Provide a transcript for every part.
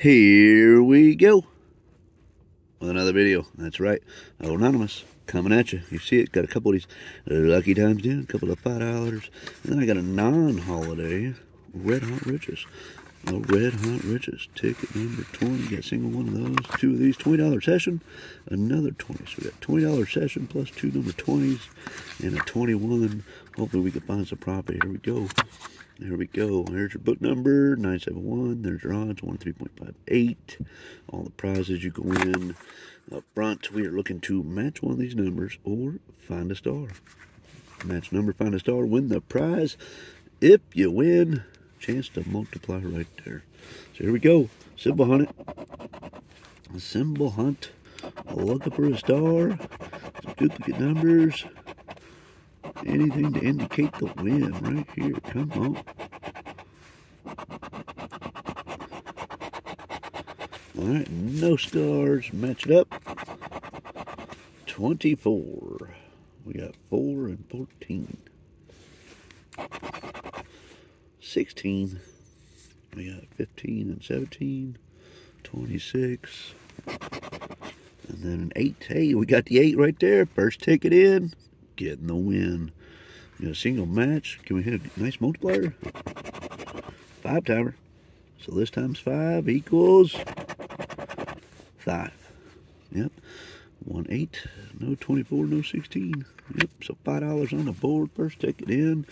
Here we go with another video. That's right, Ononymous coming at you. You see it, got a couple of these lucky times in, a couple of five dollars, and then I got a non-holiday Red Hot Riches. A Red Hot Riches ticket number 20. Got single one of those. Two of these. $20 session. Another 20. So we got $20 session plus two number 20s and a 21. Hopefully we can find some profit. Here we go. There we go. Here's your book number, 971. There's your odds, 13.58. All the prizes you can win. Up front, we are looking to match one of these numbers or find a star. Match number, find a star, win the prize. If you win, chance to multiply right there. So here we go. Symbol hunt it. Symbol hunt. Looking for a star. Some duplicate numbers. Anything to indicate the win right here. Come on. All right, no stars. Match it up. 24. We got 4 and 14. 16. We got 15 and 17. 26. And then an 8. Hey, we got the 8 right there. First ticket in getting the win. Know, single match. Can we hit a nice multiplier? Five timer. So this times five equals five. Yep. One eight. No 24, no 16. Yep. So five dollars on the board. First ticket in.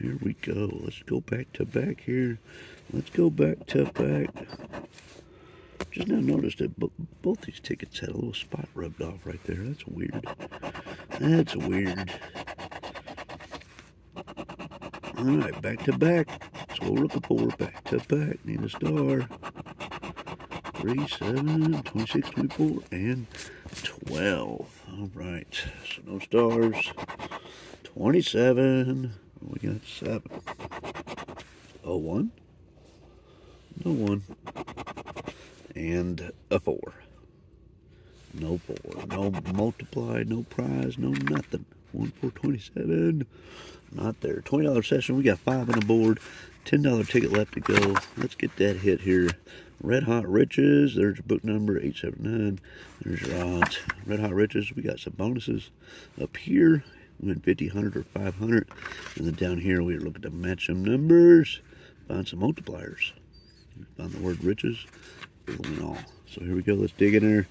Here we go. Let's go back to back here. Let's go back to back. Just now noticed that both these tickets had a little spot rubbed off right there. That's weird. That's weird. All right, back to back. That's what we're looking for. Back to back. Need a star. 3, 7, 26, 24, and 12. All right. So no stars. 27. We got 7. Oh, 1. No 1. And a 4. No 4. No multiply, no prize, no nothing. 1 4 27. Not there. $20 session. We got 5 on the board. $10 ticket left to go. Let's get that hit here. Red Hot Riches. There's your book number 879. There's your odds. Red Hot Riches. We got some bonuses up here. We went 50, 100, or 500. And then down here, we're looking to match some numbers. Find some multipliers. Find the word riches. Win all. So here we go. Let's dig in there.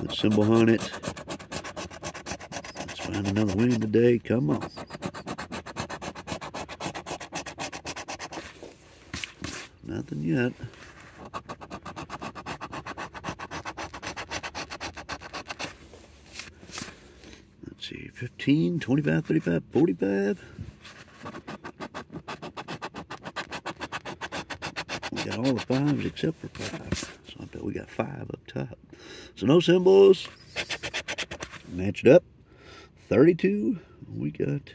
Let's symbol hunt it. Another win today. Come on. Nothing yet. Let's see, 15, 25, 35, 45. We got all the fives except for five. So I bet we got five up top. So no symbols. Matched up. 32. We got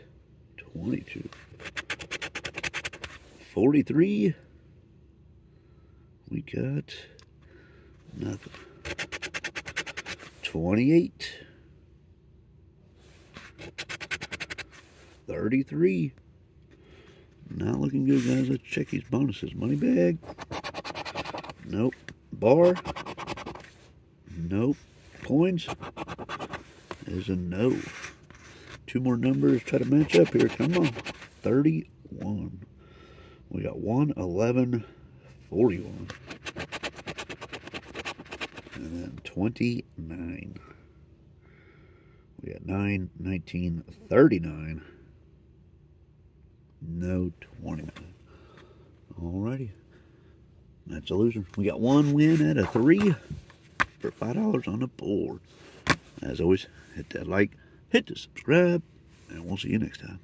22. 43. We got nothing. 28. 33. Not looking good, guys. Let's check these bonuses. Money bag. Nope. Bar. Nope. Coins. Is a no. Two more numbers. Try to match up here. Come on. 31. We got 1, 11, 41. And then 29. We got 9, 19, 39. No 29. Alrighty. That's a loser. We got one win out of three for $5 on the board. As always, hit that like, hit the subscribe, and we'll see you next time.